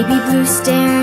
Baby Blue staring